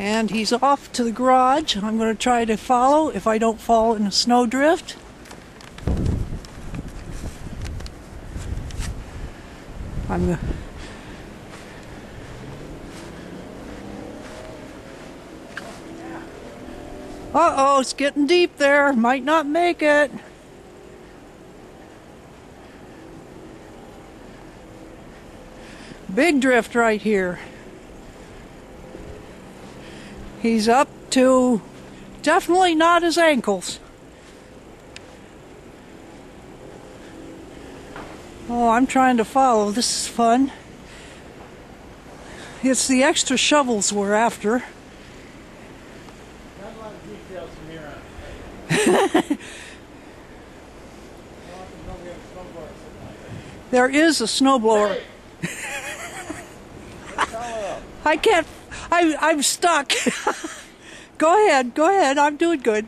And he's off to the garage. I'm going to try to follow if I don't fall in a snowdrift. I'm Uh oh, it's getting deep there. Might not make it. Big drift right here. He's up to definitely not his ankles. Oh, I'm trying to follow. This is fun. It's the extra shovels we're after. Not a lot of details from here on. There is a snowblower. I can't. I, I'm stuck. go ahead. Go ahead. I'm doing good.